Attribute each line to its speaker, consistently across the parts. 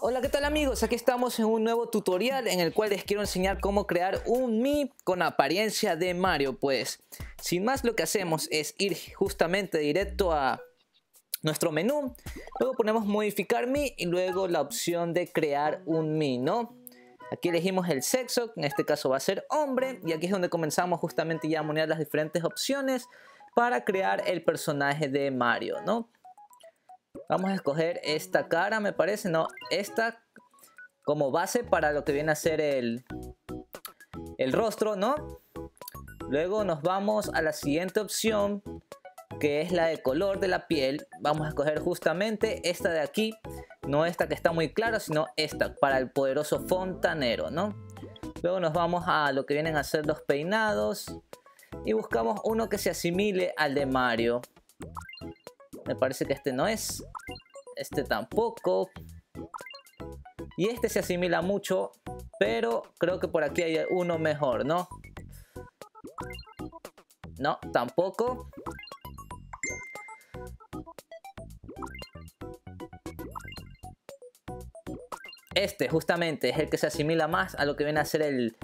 Speaker 1: Hola, ¿qué tal amigos? Aquí estamos en un nuevo tutorial en el cual les quiero enseñar cómo crear un Mi con apariencia de Mario. Pues, sin más lo que hacemos es ir justamente directo a nuestro menú. Luego ponemos modificar Mi y luego la opción de crear un Mi, ¿no? Aquí elegimos el sexo, en este caso va a ser hombre. Y aquí es donde comenzamos justamente ya a monear las diferentes opciones para crear el personaje de Mario, ¿no? Vamos a escoger esta cara, me parece, no, esta como base para lo que viene a ser el, el rostro, ¿no? Luego nos vamos a la siguiente opción, que es la de color de la piel. Vamos a escoger justamente esta de aquí, no esta que está muy clara, sino esta, para el poderoso fontanero, ¿no? Luego nos vamos a lo que vienen a ser los peinados y buscamos uno que se asimile al de Mario. Me parece que este no es. Este tampoco. Y este se asimila mucho. Pero creo que por aquí hay uno mejor, ¿no? No, tampoco. Este justamente es el que se asimila más a lo que viene a ser el,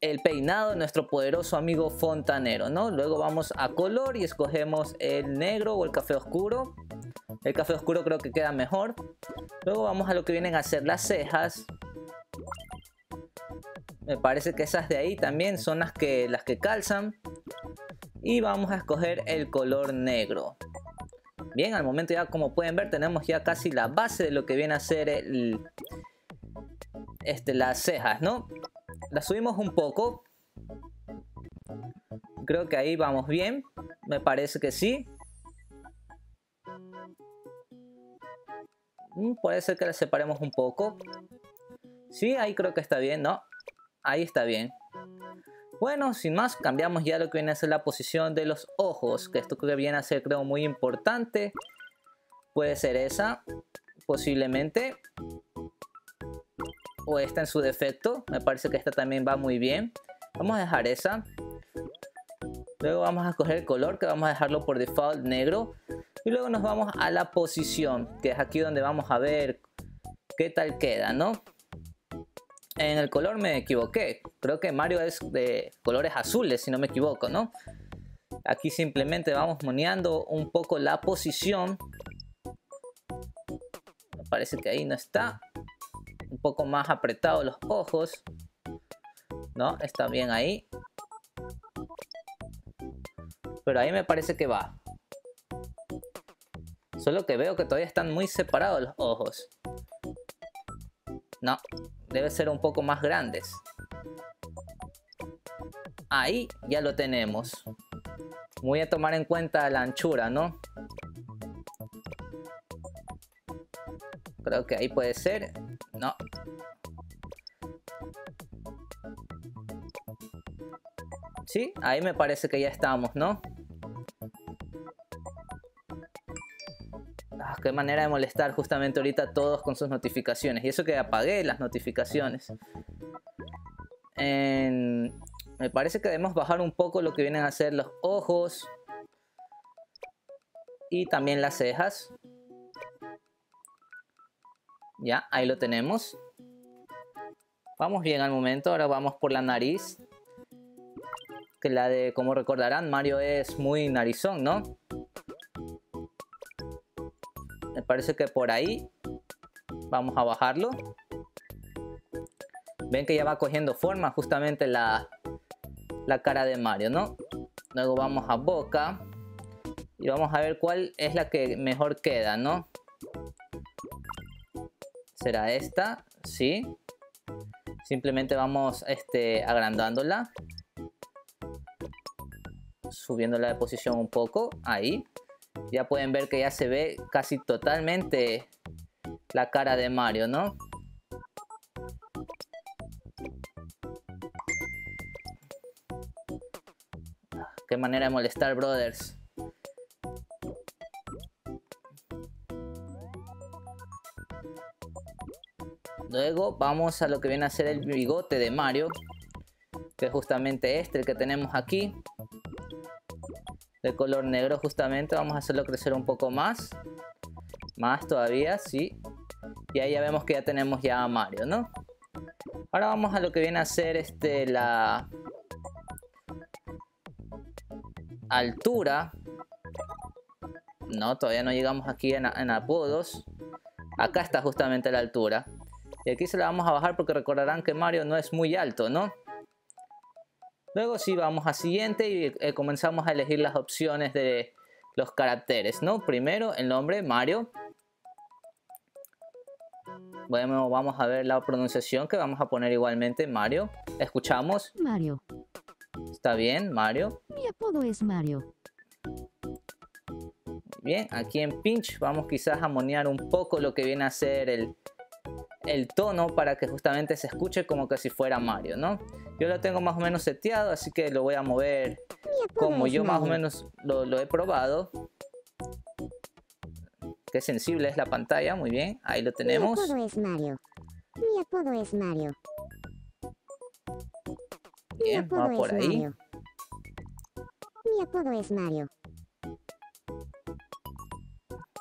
Speaker 1: el peinado de nuestro poderoso amigo fontanero, ¿no? Luego vamos a color y escogemos el negro o el café oscuro. El café oscuro creo que queda mejor. Luego vamos a lo que vienen a ser las cejas. Me parece que esas de ahí también son las que, las que calzan. Y vamos a escoger el color negro. Bien, al momento ya como pueden ver tenemos ya casi la base de lo que viene a ser este, las cejas, ¿no? La subimos un poco. Creo que ahí vamos bien. Me parece que sí. Mm, puede ser que la separemos un poco. Sí, ahí creo que está bien, ¿no? Ahí está bien. Bueno, sin más, cambiamos ya lo que viene a ser la posición de los ojos. Que esto que viene a ser, creo, muy importante. Puede ser esa, posiblemente o esta en su defecto. Me parece que esta también va muy bien. Vamos a dejar esa. Luego vamos a escoger el color que vamos a dejarlo por default negro. Y luego nos vamos a la posición, que es aquí donde vamos a ver qué tal queda, ¿no? En el color me equivoqué. Creo que Mario es de colores azules, si no me equivoco, ¿no? Aquí simplemente vamos moneando un poco la posición. Parece que ahí no está un poco más apretado los ojos. ¿No? Está bien ahí. Pero ahí me parece que va. Solo que veo que todavía están muy separados los ojos. No, debe ser un poco más grandes. Ahí ya lo tenemos. Voy a tomar en cuenta la anchura, ¿no? Creo que ahí puede ser. No. Sí, ahí me parece que ya estamos, ¿no? Ah, qué manera de molestar justamente ahorita a todos con sus notificaciones. Y eso que apagué las notificaciones. Me parece que debemos bajar un poco lo que vienen a ser los ojos. Y también las cejas. Ya, ahí lo tenemos. Vamos bien al momento, ahora vamos por la nariz. Que la de, como recordarán, Mario es muy narizón, ¿no? Me parece que por ahí vamos a bajarlo. Ven que ya va cogiendo forma justamente la, la cara de Mario, ¿no? Luego vamos a boca y vamos a ver cuál es la que mejor queda, ¿no? Será esta, ¿sí? Simplemente vamos este, agrandándola. Subiéndola de posición un poco, ahí. Ya pueden ver que ya se ve casi totalmente la cara de Mario, ¿no? Qué manera de molestar, brothers. Luego vamos a lo que viene a ser el bigote de Mario. Que es justamente este, el que tenemos aquí. De color negro justamente. Vamos a hacerlo crecer un poco más. Más todavía, sí. Y ahí ya vemos que ya tenemos ya a Mario, ¿no? Ahora vamos a lo que viene a ser este, la altura. No, todavía no llegamos aquí en, en apodos. Acá está justamente la altura. Y aquí se la vamos a bajar porque recordarán que Mario no es muy alto, ¿no? Luego sí vamos a siguiente y eh, comenzamos a elegir las opciones de los caracteres, ¿no? Primero el nombre Mario. Bueno, vamos a ver la pronunciación que vamos a poner igualmente Mario. Escuchamos.
Speaker 2: Mario.
Speaker 1: Está bien, Mario.
Speaker 2: Mi apodo es Mario.
Speaker 1: Bien, aquí en Pinch vamos quizás a monear un poco lo que viene a ser el, el tono para que justamente se escuche como que si fuera Mario, ¿no? Yo lo tengo más o menos seteado, así que lo voy a mover como yo más o menos lo, lo he probado. Qué sensible es la pantalla, muy bien, ahí lo tenemos.
Speaker 3: Mi apodo es Mario. Mi apodo es Mario.
Speaker 1: Bien, va por ahí.
Speaker 3: Mario. Mi apodo es Mario.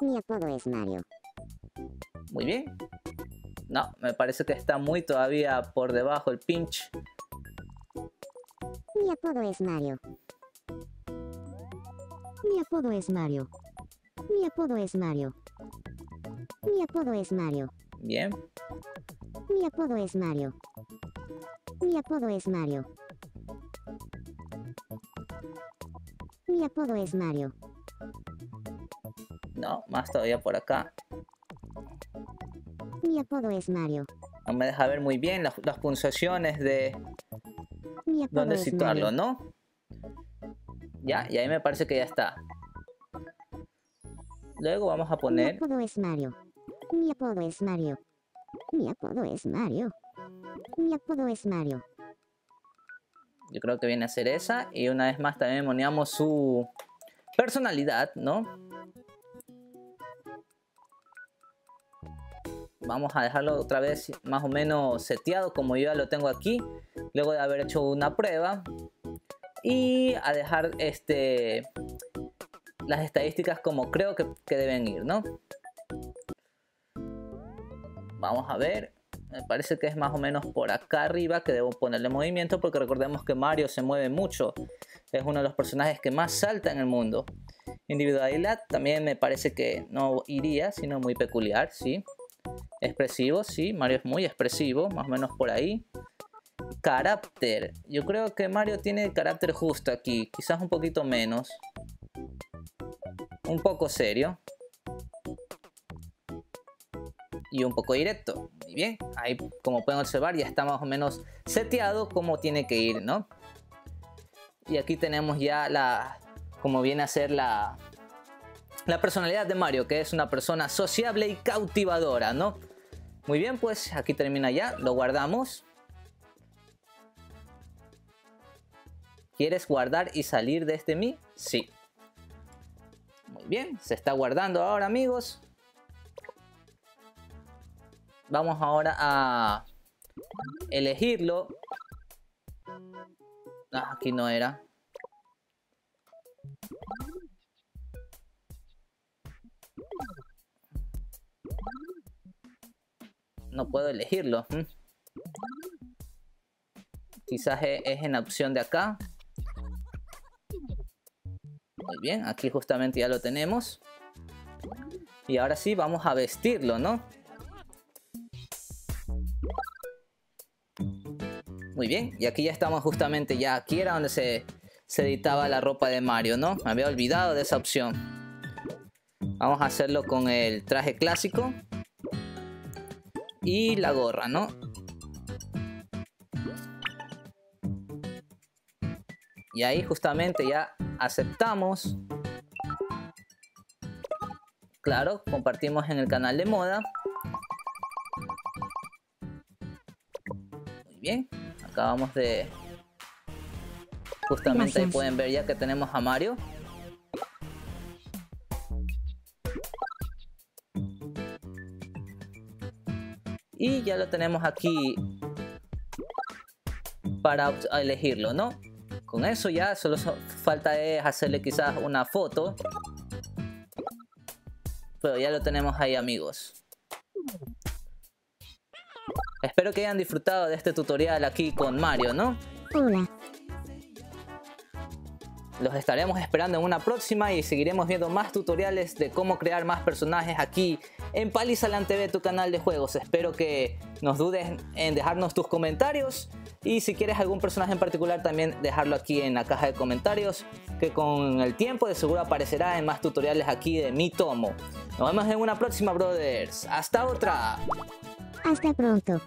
Speaker 3: Mi apodo es Mario.
Speaker 1: Muy bien. No, me parece que está muy todavía por debajo el pinch.
Speaker 3: Mi apodo es Mario.
Speaker 2: Mi apodo es Mario.
Speaker 3: Mi apodo es Mario. Mi apodo es Mario.
Speaker 1: Bien,
Speaker 3: Mi apodo es Mario. Mi apodo es Mario. Mi apodo es Mario.
Speaker 1: no, más todavía por acá.
Speaker 3: Mi apodo es Mario.
Speaker 1: No me deja ver muy bien las, las puntuaciones de
Speaker 3: Mi apodo
Speaker 1: dónde
Speaker 3: es
Speaker 1: situarlo,
Speaker 3: Mario.
Speaker 1: ¿no? Ya, y ahí me parece que ya está. Luego vamos a
Speaker 3: Mi
Speaker 1: poner,
Speaker 3: apodo es Mario. Mi apodo es Mario. Mi apodo es Mario. Mi apodo es Mario.
Speaker 1: yo creo que viene a ser esa. Y una vez más también moneamos su personalidad, ¿no? Vamos a dejarlo otra vez más o menos seteado como yo ya lo tengo aquí. Luego de haber hecho una prueba. Y a dejar este las estadísticas como creo que, que deben ir, ¿no? Vamos a ver. Me parece que es más o menos por acá arriba que debo ponerle movimiento porque recordemos que Mario se mueve mucho. Es uno de los personajes que más salta en el mundo. Individualidad también me parece que no iría, sino muy peculiar, sí. Expresivo, sí. Mario es muy expresivo, más o menos por ahí. Carácter. Yo creo que Mario tiene carácter justo aquí. Quizás un poquito menos. Un poco serio. y un poco directo. Muy bien, ahí como pueden observar ya está más o menos seteado como tiene que ir, ¿no? Y aquí tenemos ya la, como viene a ser la, la personalidad de Mario, que es una persona sociable y cautivadora, ¿no? Muy bien, pues aquí termina ya, lo guardamos. ¿Quieres guardar y salir de este Mi? Sí. Muy bien, se está guardando ahora, amigos. Vamos ahora a elegirlo. Ah, aquí no era. No puedo elegirlo. ¿m? Quizás e- es en la opción de acá. Muy bien, aquí justamente ya lo tenemos. Y ahora sí, vamos a vestirlo, ¿no? Muy bien, y aquí ya estamos justamente, ya aquí era donde se, se editaba la ropa de Mario, ¿no? Me había olvidado de esa opción. Vamos a hacerlo con el traje clásico. Y la gorra, ¿no? Y ahí justamente ya aceptamos. Claro, compartimos en el canal de moda. Muy bien, acabamos de... Justamente ahí pueden ver ya que tenemos a Mario. Y ya lo tenemos aquí para elegirlo, ¿no? Con eso ya solo so- falta es hacerle quizás una foto. Pero ya lo tenemos ahí, amigos. Espero que hayan disfrutado de este tutorial aquí con Mario, ¿no?
Speaker 3: Hola.
Speaker 1: Los estaremos esperando en una próxima y seguiremos viendo más tutoriales de cómo crear más personajes aquí en Palisalan TV, tu canal de juegos. Espero que nos dudes en dejarnos tus comentarios y si quieres algún personaje en particular también dejarlo aquí en la caja de comentarios que con el tiempo de seguro aparecerá en más tutoriales aquí de mi tomo. Nos vemos en una próxima, brothers. Hasta otra.
Speaker 3: Hasta pronto.